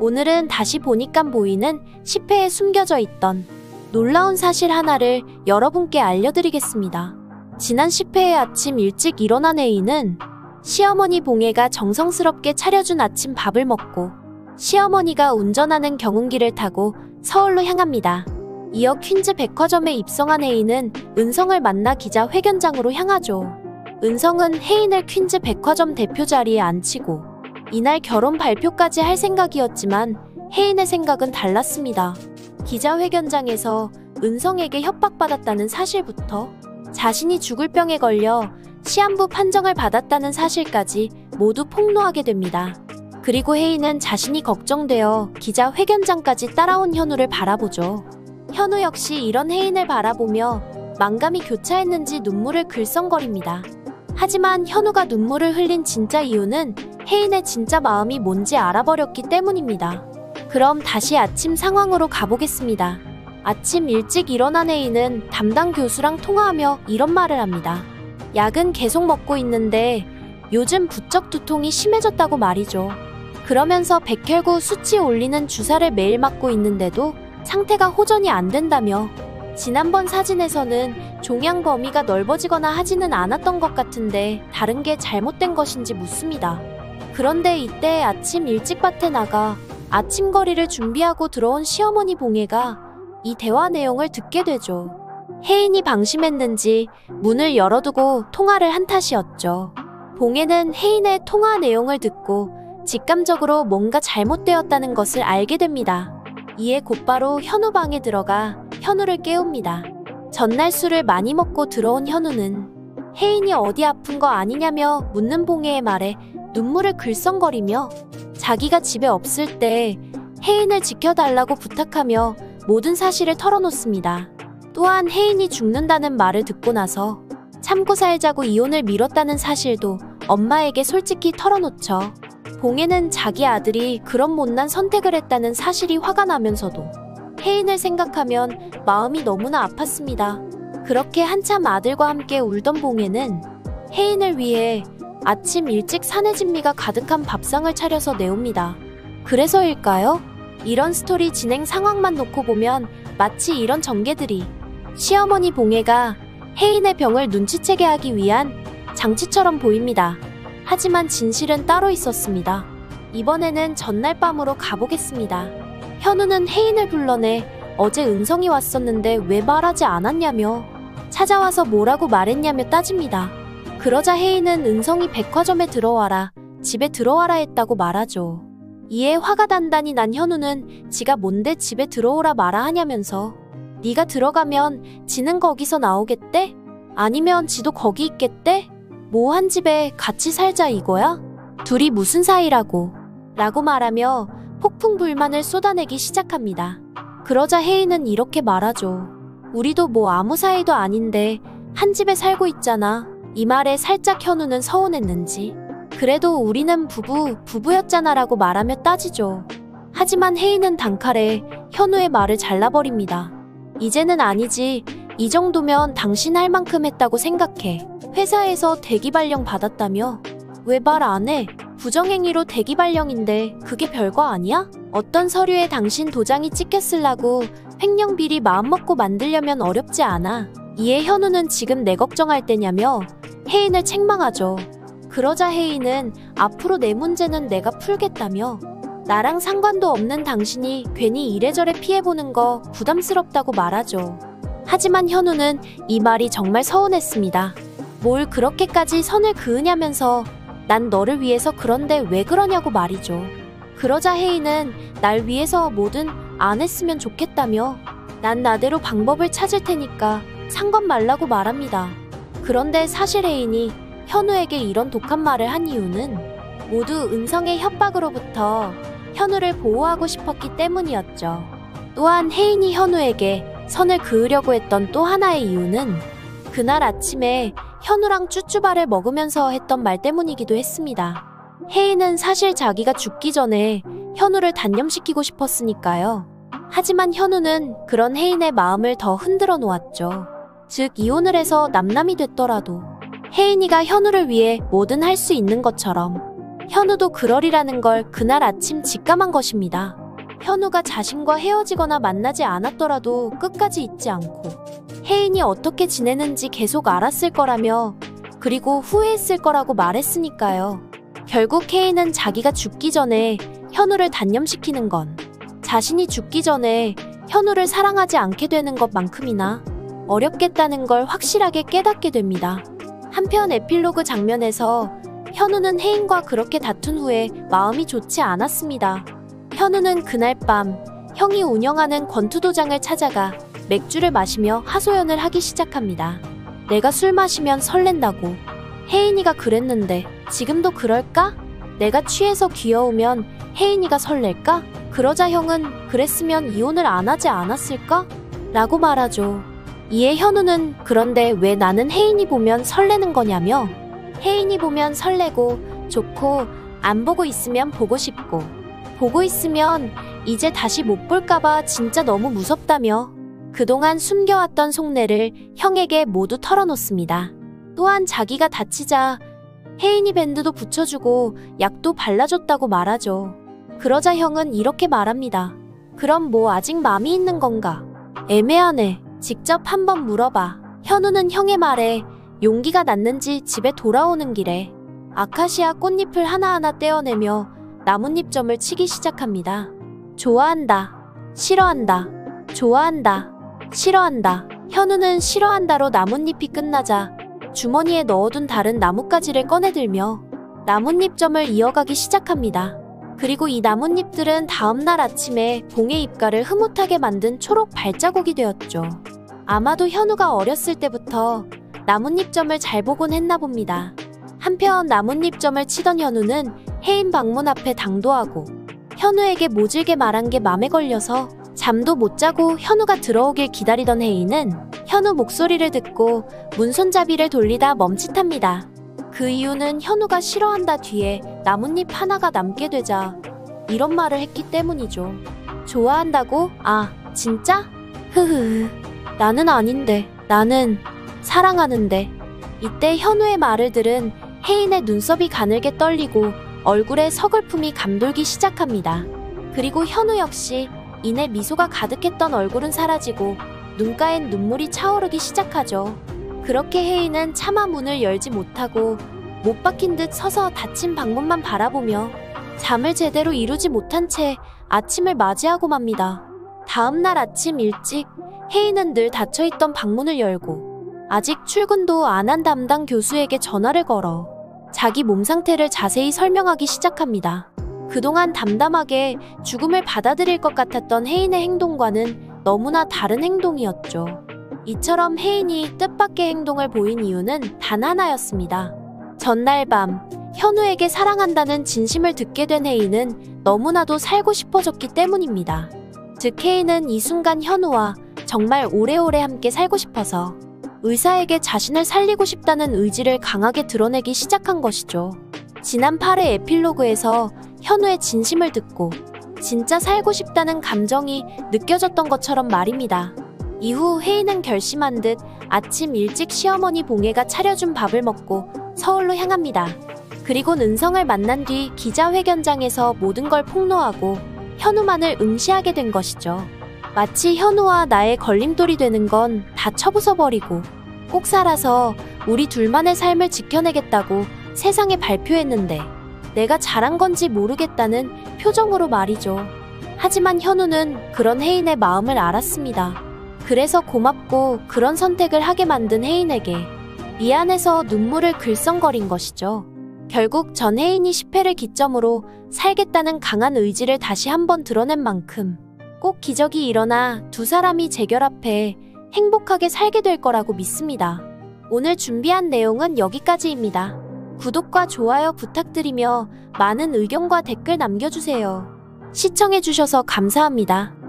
오늘은 다시 보니까 보이는 10회에 숨겨져 있던 놀라운 사실 하나를 여러분께 알려드리겠습니다. 지난 10회의 아침 일찍 일어난 A는 시어머니 봉혜가 정성스럽게 차려준 아침 밥을 먹고 시어머니가 운전하는 경운기를 타고 서울로 향합니다. 이어 퀸즈 백화점에 입성한 혜인은 은성을 만나 기자 회견장으로 향하죠. 은성은 혜인을 퀸즈 백화점 대표 자리에 앉히고 이날 결혼 발표까지 할 생각이었지만 혜인의 생각은 달랐습니다. 기자회견장에서 은성에게 협박받았다는 사실부터 자신이 죽을 병에 걸려 시한부 판정을 받았다는 사실까지 모두 폭로하게 됩니다. 그리고 혜인은 자신이 걱정되어 기자회견장까지 따라온 현우를 바라보죠. 현우 역시 이런 혜인을 바라보며 망감이 교차했는지 눈물을 글썽거립니다. 하지만 현우가 눈물을 흘린 진짜 이유는 혜인의 진짜 마음이 뭔지 알아버렸기 때문입니다. 그럼 다시 아침 상황으로 가보겠습니다. 아침 일찍 일어난 혜인은 담당 교수랑 통화하며 이런 말을 합니다. 약은 계속 먹고 있는데 요즘 부쩍 두통이 심해졌다고 말이죠. 그러면서 백혈구 수치 올리는 주사를 매일 맞고 있는데도 상태가 호전이 안 된다며 지난번 사진에서는 종양 범위가 넓어지거나 하지는 않았던 것 같은데 다른 게 잘못된 것인지 묻습니다. 그런데 이때 아침 일찍 밭에 나가 아침거리를 준비하고 들어온 시어머니 봉혜가 이 대화 내용을 듣게 되죠. 혜인이 방심했는지 문을 열어두고 통화를 한 탓이었죠. 봉혜는 혜인의 통화 내용을 듣고 직감적으로 뭔가 잘못되었다는 것을 알게 됩니다. 이에 곧바로 현우 방에 들어가 현우를 깨웁니다. 전날 술을 많이 먹고 들어온 현우는 혜인이 어디 아픈 거 아니냐며 묻는 봉혜의 말에 눈물을 글썽거리며 자기가 집에 없을 때 혜인을 지켜달라고 부탁하며 모든 사실을 털어놓습니다. 또한 혜인이 죽는다는 말을 듣고 나서 참고 살자고 이혼을 미뤘다는 사실도 엄마에게 솔직히 털어놓죠. 봉혜는 자기 아들이 그런 못난 선택을 했다는 사실이 화가 나면서도 혜인을 생각하면 마음이 너무나 아팠습니다. 그렇게 한참 아들과 함께 울던 봉혜는 혜인을 위해 아침 일찍 산해진미가 가득한 밥상을 차려서 내옵니다. 그래서일까요? 이런 스토리 진행 상황만 놓고 보면 마치 이런 전개들이 시어머니 봉혜가 혜인의 병을 눈치채게 하기 위한 장치처럼 보입니다. 하지만 진실은 따로 있었습니다. 이번에는 전날 밤으로 가보겠습니다. 현우는 혜인을 불러내 어제 은성이 왔었는데 왜 말하지 않았냐며 찾아와서 뭐라고 말했냐며 따집니다. 그러자 혜인은 은성이 백화점에 들어와라, 집에 들어와라 했다고 말하죠. 이에 화가 단단히 난 현우는 지가 뭔데 집에 들어오라 마라 하냐면서 네가 들어가면 지는 거기서 나오겠대? 아니면 지도 거기 있겠대? 뭐 한 집에 같이 살자 이거야? 둘이 무슨 사이라고? 라고 말하며 폭풍 불만을 쏟아내기 시작합니다. 그러자 혜인은 이렇게 말하죠. 우리도 뭐 아무 사이도 아닌데 한 집에 살고 있잖아. 이 말에 살짝 현우는 서운했는지. 그래도 우리는 부부, 부부였잖아 라고 말하며 따지죠. 하지만 혜인은 단칼에 현우의 말을 잘라버립니다. 이제는 아니지. 이 정도면 당신 할 만큼 했다고 생각해. 회사에서 대기 발령 받았다며? 왜 말 안 해? 부정행위로 대기 발령인데 그게 별거 아니야? 어떤 서류에 당신 도장이 찍혔을라고 횡령 비리 마음먹고 만들려면 어렵지 않아. 이에 현우는 지금 내 걱정할 때냐며 혜인을 책망하죠. 그러자 혜인은 앞으로 내 문제는 내가 풀겠다며 나랑 상관도 없는 당신이 괜히 이래저래 피해보는 거 부담스럽다고 말하죠. 하지만 현우는 이 말이 정말 서운했습니다. 뭘 그렇게까지 선을 그으냐면서 난 너를 위해서 그런데 왜 그러냐고 말이죠. 그러자 혜인은 날 위해서 뭐든 안 했으면 좋겠다며 난 나대로 방법을 찾을 테니까 상관 말라고 말합니다. 그런데 사실 혜인이 현우에게 이런 독한 말을 한 이유는 모두 은성의 협박으로부터 현우를 보호하고 싶었기 때문이었죠. 또한 혜인이 현우에게 선을 그으려고 했던 또 하나의 이유는 그날 아침에 현우랑 쭈쭈바를 먹으면서 했던 말 때문이기도 했습니다. 혜인은 사실 자기가 죽기 전에 현우를 단념시키고 싶었으니까요. 하지만 현우는 그런 혜인의 마음을 더 흔들어 놓았죠. 즉, 이혼을 해서 남남이 됐더라도 혜인이가 현우를 위해 뭐든 할 수 있는 것처럼 현우도 그러리라는 걸 그날 아침 직감한 것입니다. 현우가 자신과 헤어지거나 만나지 않았더라도 끝까지 잊지 않고 혜인이 어떻게 지내는지 계속 알았을 거라며 그리고 후회했을 거라고 말했으니까요. 결국 혜인은 자기가 죽기 전에 현우를 단념시키는 건 자신이 죽기 전에 현우를 사랑하지 않게 되는 것만큼이나 어렵겠다는 걸 확실하게 깨닫게 됩니다. 한편 에필로그 장면에서 현우는 혜인과 그렇게 다툰 후에 마음이 좋지 않았습니다. 현우는 그날 밤 형이 운영하는 권투도장을 찾아가 맥주를 마시며 하소연을 하기 시작합니다. 내가 술 마시면 설렌다고. 혜인이가 그랬는데 지금도 그럴까? 내가 취해서 귀여우면 혜인이가 설렐까? 그러자 형은 그랬으면 이혼을 안 하지 않았을까? 라고 말하죠. 이에 현우는 그런데 왜 나는 혜인이 보면 설레는 거냐며 혜인이 보면 설레고 좋고 안 보고 있으면 보고 싶고 보고 있으면 이제 다시 못 볼까봐 진짜 너무 무섭다며 그동안 숨겨왔던 속내를 형에게 모두 털어놓습니다. 또한 자기가 다치자 혜인이 밴드도 붙여주고 약도 발라줬다고 말하죠. 그러자 형은 이렇게 말합니다. 그럼 뭐 아직 마음이 있는 건가? 애매하네. 직접 한번 물어봐. 현우는 형의 말에 용기가 났는지 집에 돌아오는 길에 아카시아 꽃잎을 하나하나 떼어내며 나뭇잎점을 치기 시작합니다. 좋아한다. 싫어한다. 좋아한다. 싫어한다. 현우는 싫어한다로 나뭇잎이 끝나자 주머니에 넣어둔 다른 나뭇가지를 꺼내들며 나뭇잎점을 이어가기 시작합니다. 그리고 이 나뭇잎들은 다음날 아침에 봉의 입가를 흐뭇하게 만든 초록 발자국이 되었죠. 아마도 현우가 어렸을 때부터 나뭇잎점을 잘 보곤 했나 봅니다. 한편 나뭇잎점을 치던 현우는 혜인 방문 앞에 당도하고 현우에게 모질게 말한 게 맘에 걸려서 잠도 못 자고 현우가 들어오길 기다리던 혜인은 현우 목소리를 듣고 문손잡이를 돌리다 멈칫합니다. 그 이유는 현우가 싫어한다 뒤에 나뭇잎 하나가 남게 되자 이런 말을 했기 때문이죠. 좋아한다고? 아, 진짜? 흐흐흐. 나는 아닌데. 나는 사랑하는데. 이때 현우의 말을 들은 혜인의 눈썹이 가늘게 떨리고 얼굴에 서글픔이 감돌기 시작합니다. 그리고 현우 역시 이내 미소가 가득했던 얼굴은 사라지고 눈가엔 눈물이 차오르기 시작하죠. 그렇게 혜인은 차마 문을 열지 못하고 못 박힌 듯 서서 닫힌 방문만 바라보며 잠을 제대로 이루지 못한 채 아침을 맞이하고 맙니다. 다음 날 아침 일찍 혜인은 늘 닫혀있던 방문을 열고 아직 출근도 안 한 담당 교수에게 전화를 걸어 자기 몸 상태를 자세히 설명하기 시작합니다. 그동안 담담하게 죽음을 받아들일 것 같았던 혜인의 행동과는 너무나 다른 행동이었죠. 이처럼 혜인이 뜻밖의 행동을 보인 이유는 단 하나였습니다. 전날 밤 현우에게 사랑한다는 진심을 듣게 된 혜인은 너무나도 살고 싶어졌기 때문입니다. 즉 혜인은 이 순간 현우와 정말 오래오래 함께 살고 싶어서 의사에게 자신을 살리고 싶다는 의지를 강하게 드러내기 시작한 것이죠. 지난 8회 에필로그에서 현우의 진심을 듣고 진짜 살고 싶다는 감정이 느껴졌던 것처럼 말입니다. 이후 혜인은 결심한 듯 아침 일찍 시어머니 봉혜가 차려준 밥을 먹고 서울로 향합니다. 그리고 은성을 만난 뒤 기자회견장에서 모든 걸 폭로하고 현우만을 응시하게 된 것이죠. 마치 현우와 나의 걸림돌이 되는 건 다 쳐부숴버리고 꼭 살아서 우리 둘만의 삶을 지켜내겠다고 세상에 발표했는데 내가 잘한 건지 모르겠다는 표정으로 말이죠. 하지만 현우는 그런 혜인의 마음을 알았습니다. 그래서 고맙고 그런 선택을 하게 만든 혜인에게 미안해서 눈물을 글썽거린 것이죠. 결국 전 혜인이 10회를 기점으로 살겠다는 강한 의지를 다시 한번 드러낸 만큼 꼭 기적이 일어나 두 사람이 재결합해 행복하게 살게 될 거라고 믿습니다. 오늘 준비한 내용은 여기까지입니다. 구독과 좋아요 부탁드리며 많은 의견과 댓글 남겨주세요. 시청해주셔서 감사합니다.